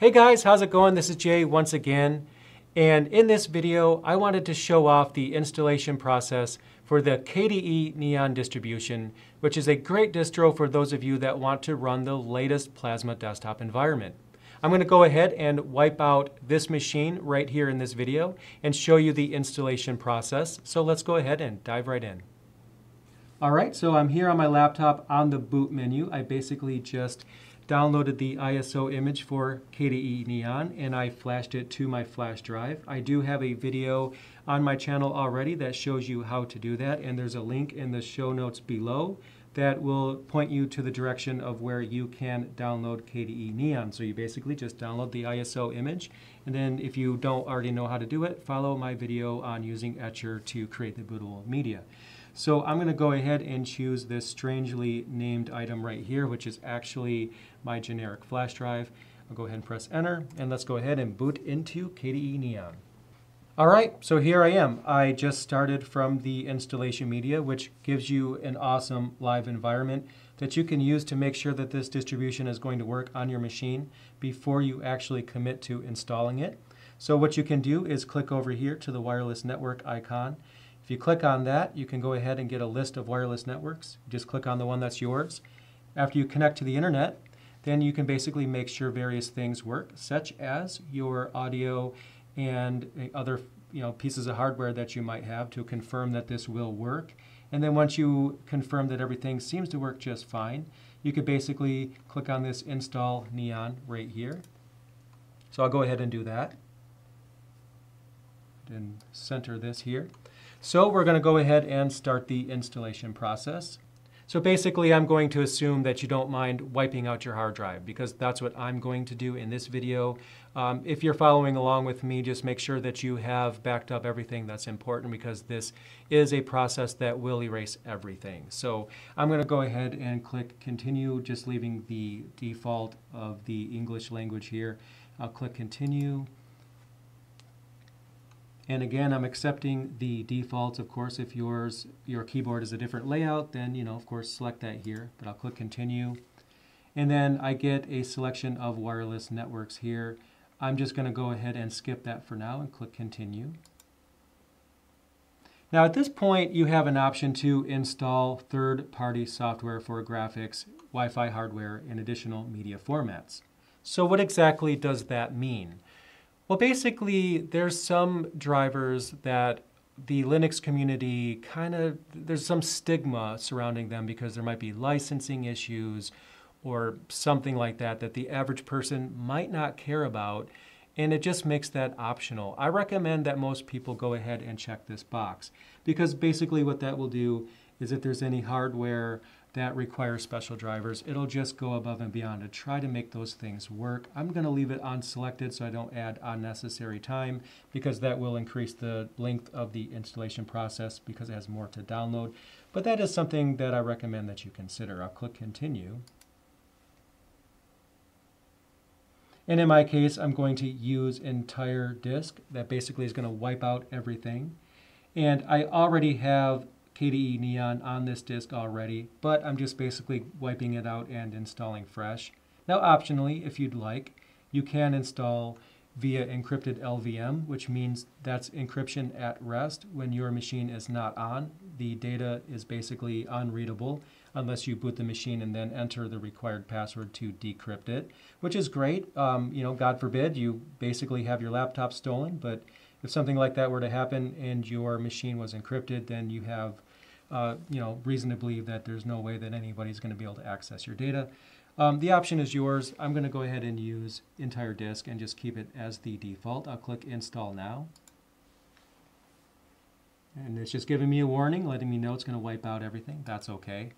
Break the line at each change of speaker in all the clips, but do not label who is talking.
Hey guys, how's it going? This is Jay once again. And in this video, I wanted to show off the installation process for the KDE Neon distribution, which is a great distro for those of you that want to run the latest Plasma desktop environment. I'm going to go ahead and wipe out this machine right here in this video and show you the installation process. So let's go ahead and dive right in. All right, so I'm here on my laptop on the boot menu. I basically just downloaded the ISO image for KDE Neon and I flashed it to my flash drive. I do have a video on my channel already that shows you how to do that and there's a link in the show notes below that will point you to the direction of where you can download KDE Neon. So you basically just download the ISO image and then if you don't already know how to do it, follow my video on using Etcher to create the bootable media. So I'm going to go ahead and choose this strangely named item right here, which is actually my generic flash drive. I'll go ahead and press enter, and let's go ahead and boot into KDE Neon. All right, so here I am. I just started from the installation media, which gives you an awesome live environment that you can use to make sure that this distribution is going to work on your machine before you actually commit to installing it. So what you can do is click over here to the wireless network icon if you click on that, you can go ahead and get a list of wireless networks. Just click on the one that's yours. After you connect to the internet, then you can basically make sure various things work, such as your audio and eh, other you know, pieces of hardware that you might have to confirm that this will work. And then once you confirm that everything seems to work just fine, you could basically click on this install neon right here. So I'll go ahead and do that. And center this here. So we're going to go ahead and start the installation process. So basically I'm going to assume that you don't mind wiping out your hard drive because that's what I'm going to do in this video. Um, if you're following along with me, just make sure that you have backed up everything that's important because this is a process that will erase everything. So I'm going to go ahead and click continue, just leaving the default of the English language here. I'll click continue. And again, I'm accepting the defaults. Of course, if yours, your keyboard is a different layout, then, you know, of course, select that here. But I'll click Continue. And then I get a selection of wireless networks here. I'm just going to go ahead and skip that for now and click Continue. Now at this point, you have an option to install third-party software for graphics, Wi-Fi hardware, and additional media formats. So what exactly does that mean? Well, basically, there's some drivers that the Linux community kind of, there's some stigma surrounding them because there might be licensing issues or something like that that the average person might not care about. And it just makes that optional. I recommend that most people go ahead and check this box because basically what that will do is if there's any hardware that require special drivers. It'll just go above and beyond to try to make those things work. I'm going to leave it unselected so I don't add unnecessary time because that will increase the length of the installation process because it has more to download. But that is something that I recommend that you consider. I'll click continue. And in my case, I'm going to use entire disk. That basically is going to wipe out everything. And I already have KDE Neon on this disk already, but I'm just basically wiping it out and installing fresh. Now optionally, if you'd like, you can install via encrypted LVM, which means that's encryption at rest when your machine is not on. The data is basically unreadable unless you boot the machine and then enter the required password to decrypt it, which is great. Um, you know, God forbid you basically have your laptop stolen, but if something like that were to happen and your machine was encrypted, then you have uh, you know, reason to believe that there's no way that anybody's going to be able to access your data. Um, the option is yours. I'm going to go ahead and use entire disk and just keep it as the default. I'll click install now. And it's just giving me a warning, letting me know it's going to wipe out everything. That's okay.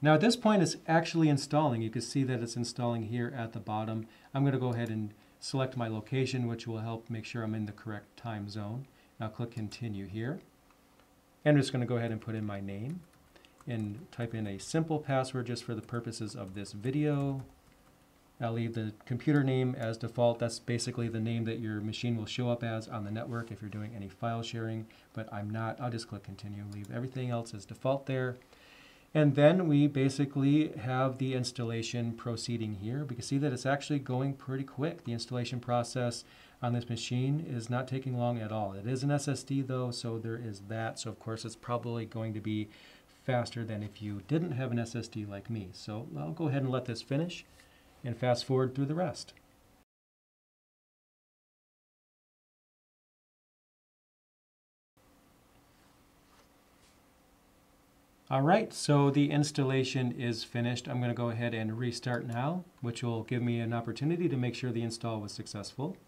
Now at this point it's actually installing. You can see that it's installing here at the bottom. I'm going to go ahead and select my location, which will help make sure I'm in the correct time zone. Now click continue here. And I'm just going to go ahead and put in my name and type in a simple password just for the purposes of this video. I'll leave the computer name as default. That's basically the name that your machine will show up as on the network if you're doing any file sharing, but I'm not. I'll just click continue, leave everything else as default there. And then we basically have the installation proceeding here. We can see that it's actually going pretty quick. The installation process on this machine is not taking long at all. It is an SSD though, so there is that. So of course it's probably going to be faster than if you didn't have an SSD like me. So I'll go ahead and let this finish and fast forward through the rest. All right, so the installation is finished. I'm going to go ahead and restart now, which will give me an opportunity to make sure the install was successful.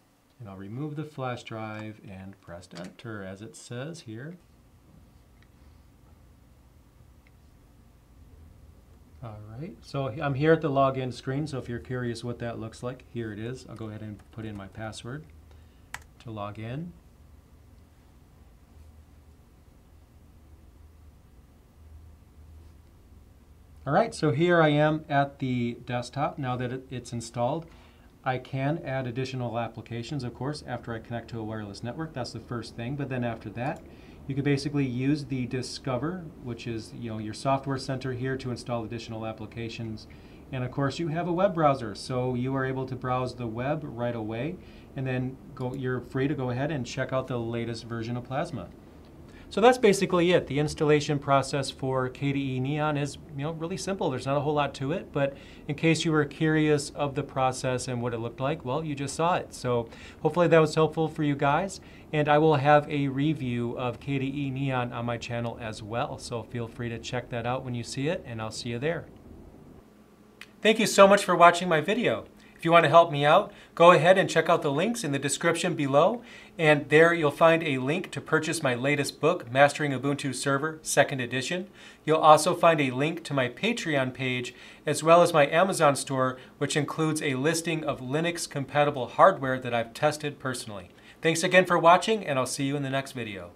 And I'll remove the flash drive and press enter as it says here. All right, so I'm here at the login screen, so if you're curious what that looks like, here it is. I'll go ahead and put in my password to log in. All right, so here I am at the desktop now that it's installed. I can add additional applications, of course, after I connect to a wireless network. That's the first thing, but then after that, you can basically use the Discover, which is you know your software center here to install additional applications. And of course you have a web browser, so you are able to browse the web right away and then go, you're free to go ahead and check out the latest version of Plasma. So that's basically it. The installation process for KDE Neon is you know really simple. There's not a whole lot to it, but in case you were curious of the process and what it looked like, well, you just saw it. So hopefully that was helpful for you guys. And I will have a review of KDE Neon on my channel as well. So feel free to check that out when you see it, and I'll see you there. Thank you so much for watching my video. If you want to help me out, go ahead and check out the links in the description below. And there you'll find a link to purchase my latest book, Mastering Ubuntu Server, second edition. You'll also find a link to my Patreon page, as well as my Amazon store, which includes a listing of Linux compatible hardware that I've tested personally. Thanks again for watching, and I'll see you in the next video.